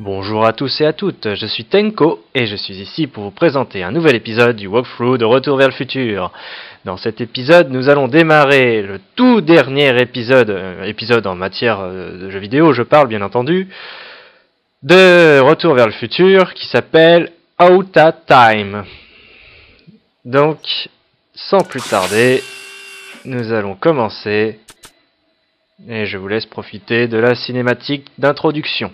Bonjour à tous et à toutes, je suis Tenko et je suis ici pour vous présenter un nouvel épisode du walkthrough de Retour vers le futur. Dans cet épisode, nous allons démarrer le tout dernier épisode, euh, épisode en matière euh, de jeux vidéo, je parle bien entendu, de Retour vers le futur qui s'appelle Out of Time. Donc, sans plus tarder, nous allons commencer et je vous laisse profiter de la cinématique d'introduction.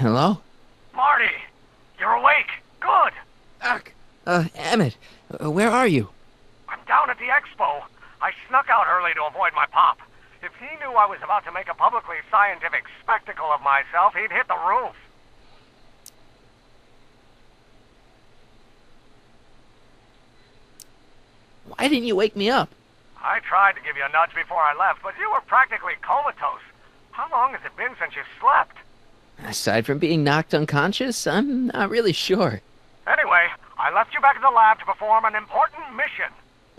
Hello? Marty, you're awake. Good. Doc. Uh, Emmett, uh, where are you? I'm down at the expo. I snuck out early to avoid my pop. If he knew I was about to make a publicly scientific spectacle of myself, he'd hit the roof. Why didn't you wake me up? I tried to give you a nudge before I left, but you were practically comatose. How long has it been since you slept? Aside from being knocked unconscious, I'm not really sure. Anyway, I left you back at the lab to perform an important mission.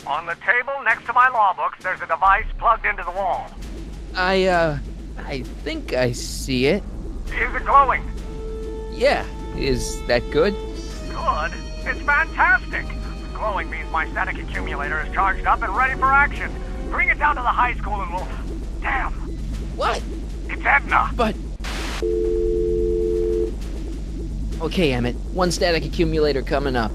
On the table next to my law books, there's a device plugged into the wall. I, uh, I think I see it. Is it glowing? Yeah, is that good? Good. It's fantastic. Glowing means my static accumulator is charged up and ready for action. Bring it down to the high school and we'll... Damn, What? it's Edna. But. Okay, Emmett, one static accumulator coming up.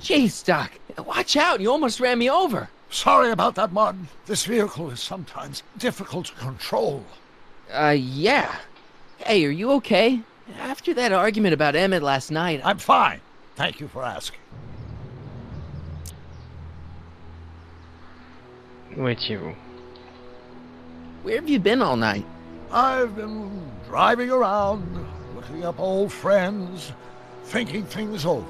Jeez, Doc, watch out, you almost ran me over. Sorry about that, Martin. This vehicle is sometimes difficult to control. Uh, yeah. Hey, are you okay? After that argument about Emmett last night, I... I'm fine. Thank you for asking. Où étiez-vous where have you been all night? I've been driving around, looking up old friends, thinking things over.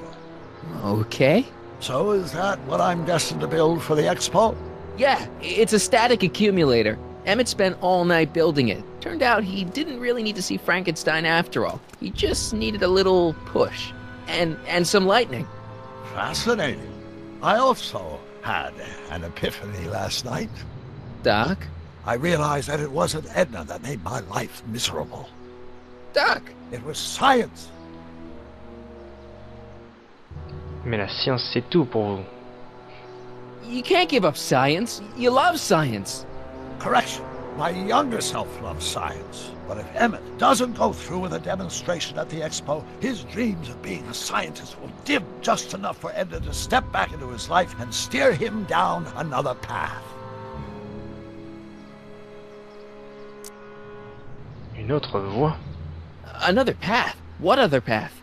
Okay. So is that what I'm destined to build for the expo? Yeah, it's a static accumulator. Emmett spent all night building it. Turned out he didn't really need to see Frankenstein after all. He just needed a little push. And and some lightning. Fascinating. I also had an epiphany last night. Doc? I realized that it wasn't Edna that made my life miserable. Doc! It was science. Mais la science c'est tout pour vous. You can't give up science. You love science. Correction. My younger self loves science. But if Emmett doesn't go through with a demonstration at the expo, his dreams of being a scientist will dim just enough for Edna to step back into his life and steer him down another path. Une autre voie Another path. What other path?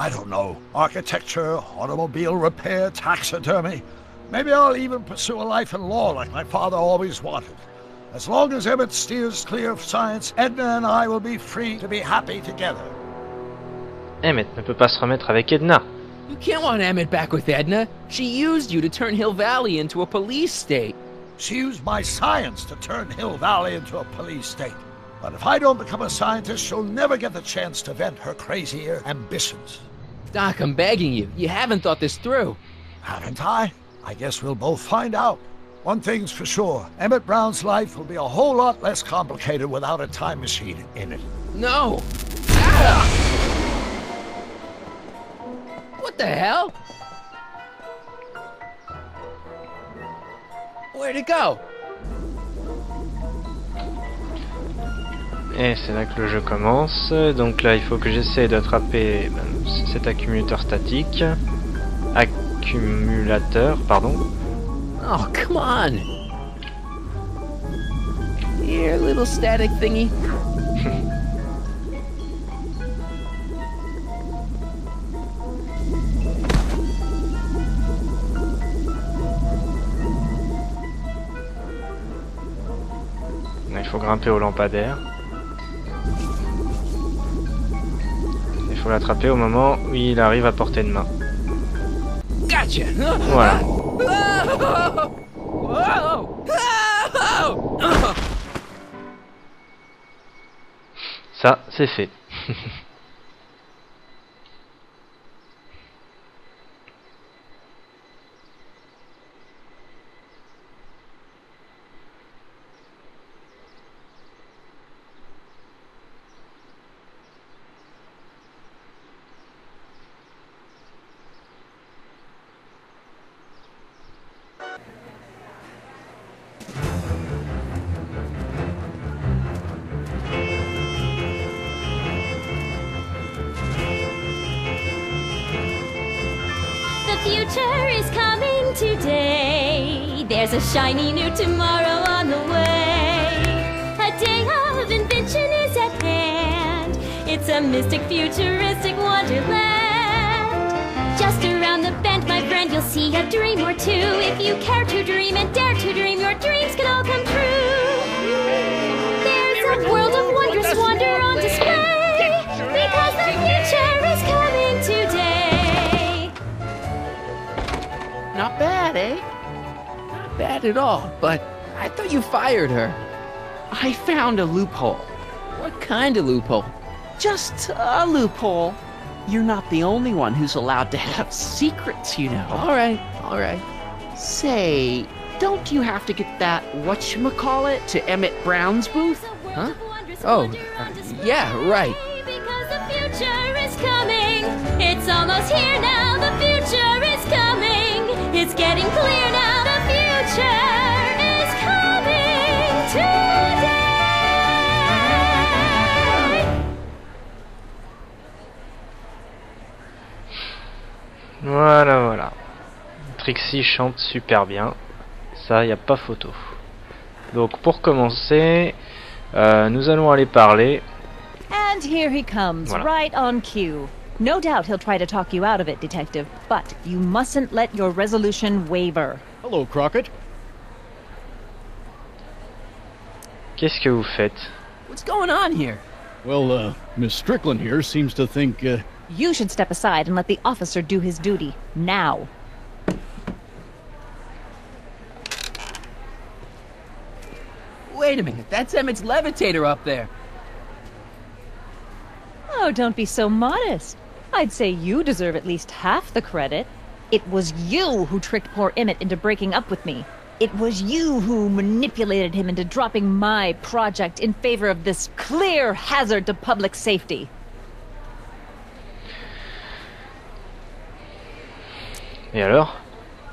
I don't know. Architecture, automobile repair, taxidermy. Maybe I'll even pursue a life in law like my father always wanted. As long as Emmett steers clear of science, Edna and I will be free to be happy together. Emmett ne peut pas se remettre avec Edna. You can't want Emmett back with Edna. She used you to turn Hill Valley into a police state. She used my science to turn Hill Valley into a police state. But if I don't become a scientist, she'll never get the chance to vent her crazier ambitions. Doc, I'm begging you. You haven't thought this through. Haven't I? I guess we'll both find out. One thing's for sure Emmett Brown's life will be a whole lot less complicated without a time machine in it. No! Ah! What the hell? Where'd it go? Et c'est là que le jeu commence. Donc là, il faut que j'essaie d'attraper ben, cet accumulateur statique. Accumulateur, pardon. Oh, come on! Here, little static thingy. Il faut grimper au lampadaire. Faut l'attraper au moment où il arrive à portée de main. Voilà. Ça, c'est fait. There's a shiny new tomorrow on the way. A day of invention is at hand. It's a mystic, futuristic wonderland. Just around the bend, my friend, you'll see a dream or two. If you care to dream and dare to dream, your dreams can all come true. There's a world of wondrous wonder on display. Because the future is coming today. Not bad, eh? Not bad at all, but I thought you fired her. I found a loophole. What kind of loophole? Just a loophole. You're not the only one who's allowed to have secrets, you know. All right, all right. Say, don't you have to get that whatchamacallit to Emmett Brown's booth? Huh? Oh, uh, yeah, right. Trixie chante super bien. Ça, y a pas photo. Donc, pour commencer, euh, nous allons aller parler. And here he comes, Voilà. right on cue. No doubt he'll try to talk you out of it, Detective, but you mustn't let your resolution waver. Hello, Crockett. Qu'est-ce que vous faites? What's going on here? Well, uh, Miss Strickland here seems to think, uh, You should step aside and let the officer do his duty. Now. Wait a minute, that's Emmett's levitator up there. Oh, don't be so modest. I'd say you deserve at least half the credit. It was you who tricked poor Emmett into breaking up with me. It was you who manipulated him into dropping my project in favor of this clear hazard to public safety. Et alors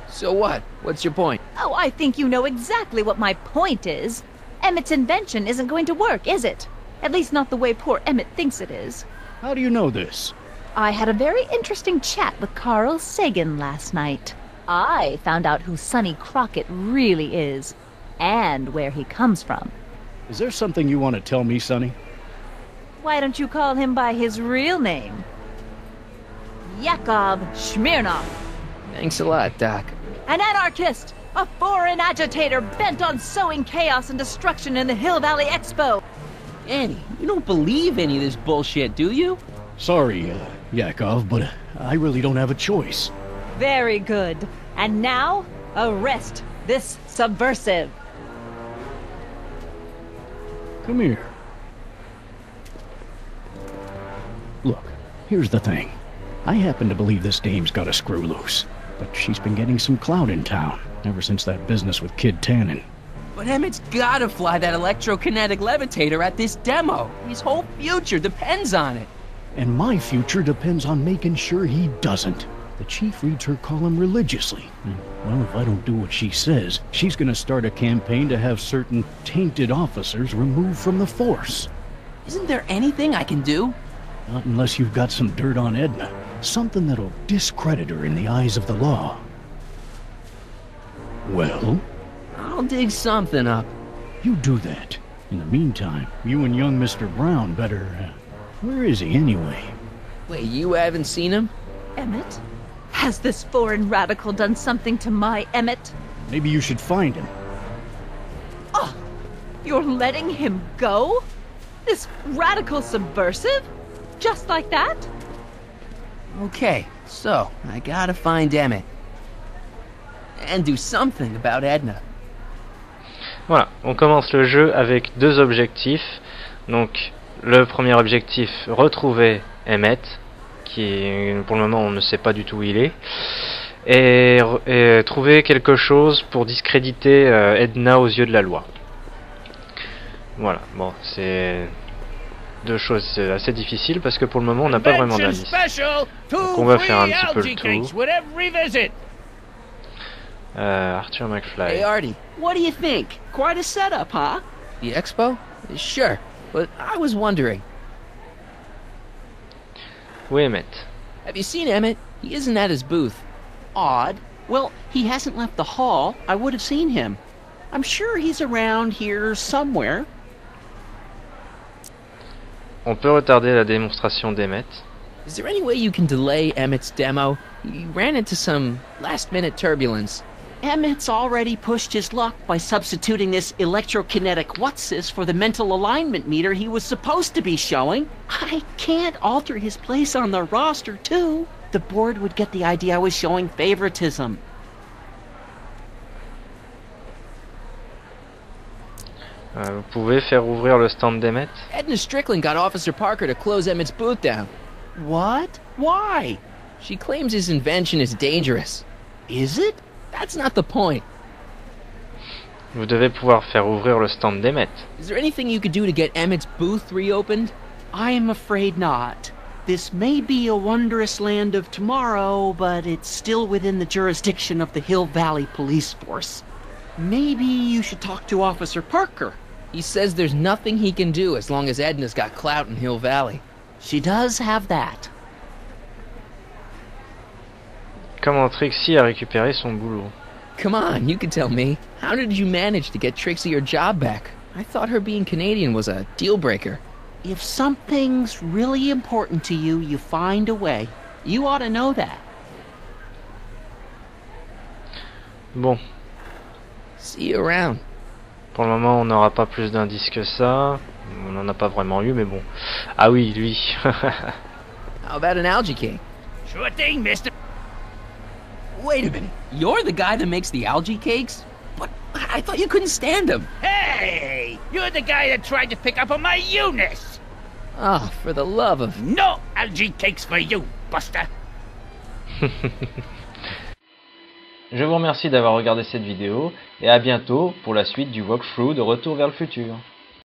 So what? What's your point? Oh, I think you know exactly what my point is. Emmett's invention isn't going to work, is it? At least not the way poor Emmett thinks it is. how do you know this? I had a very interesting chat with Carl Sagan last night. I found out who Sonny Crockett really is, and where he comes from. Is there something you want to tell me, Sonny? Why don't you call him by his real name? Yakov Smirnoff, Thanks a lot, Doc. an anarchist, a foreign agitator bent on sowing chaos and destruction in the Hill Valley Expo. Danny, you don't believe any of this bullshit, do you? Sorry, uh, Yakov, but uh, I really don't have a choice. Very good. And now, arrest this subversive. Come here. Look, here's the thing. I happen to believe this dame's got a screw loose, but she's been getting some clout in town ever since that business with Kid Tannen. But Emmett's gotta fly that electrokinetic levitator at this demo. His whole future depends on it. And my future depends on making sure he doesn't. The chief reads her column religiously. And, well, if I don't do what she says, she's gonna start a campaign to have certain tainted officers removed from the force. Isn't there anything I can do? Not unless you've got some dirt on Edna. Something that'll discredit her in the eyes of the law. Well, I'll dig something up. you do that. In the meantime, you and young Mr. Brown better. Uh, where is he anyway? Wait, you haven't seen him? Emmett? Has this foreign radical done something to my Emmett? Maybe you should find him. Oh, you're letting him go? This radical subversive? Just like that? Okay, so I gotta find Emmett. And do something about Edna. Voilà, on commence le jeu avec deux objectifs. Donc, le premier objectif, retrouver Emmet, qui pour le moment on ne sait pas du tout où il est, et, et trouver quelque chose pour discréditer euh, Edna aux yeux de la loi. Voilà, bon, c'est deux choses assez difficiles parce que pour le moment on n'a pas vraiment d'indice. Donc on va faire un petit peu le tour. Euh, Arthur McFly. Hey, Artie, what do you think? Quite a setup, huh? The expo? Sure, but I was wondering Où est Emmett have you seen Emmett? He isn't at his booth. Odd. Well, he hasn't left the hall. I would have seen him. I'm sure he's around here somewhere. On peut retarder la démonstration d'Emmett. Is there any way you can delay Emmett's demo? He ran into some last minute turbulence. Emmett's already pushed his luck by substituting this electrokinetic what's-this for the mental alignment meter he was supposed to be showing. I can't alter his place on the roster, too. The board would get the idea I was showing favoritism. Euh, vous pouvez faire ouvrir le stand d'Emmett Edna Strickland got Officer Parker to close Emmett's booth down. What? Why? She claims his invention is dangerous. Is it? That's not the point. Vous devez pouvoir faire ouvrir le stand d'Emmett. Is there anything you could do to get Emmett's booth reopened? I am afraid not. This may be a wondrous land of tomorrow, but it's still within the jurisdiction of the Hill Valley Police Force. Maybe you should talk to Officer Parker. He says there's nothing he can do as long as Edna's got clout in Hill Valley. She does have that. Comment Trixie a récupéré son boulot Come on, you can tell me. How did you manage to get Trixie her job back? I thought her being Canadian was a deal breaker. If something's really important to you, you find a way. You ought to know that. Bon, See you around. pour le moment on n'aura pas plus d'indices que ça. On n'en a pas vraiment eu, mais bon. Ah oui, lui. How about an algae cake? Sure thing, mister. Wait a minute. You're the guy that makes the algae cakes? But I thought you couldn't stand them. Hey, you're the guy that tried to pick up on my Eunice. Oh, for the love of... No algae cakes for you, Buster. Je vous remercie d'avoir regardé cette vidéo et à bientôt pour la suite du walkthrough de Retour vers le futur.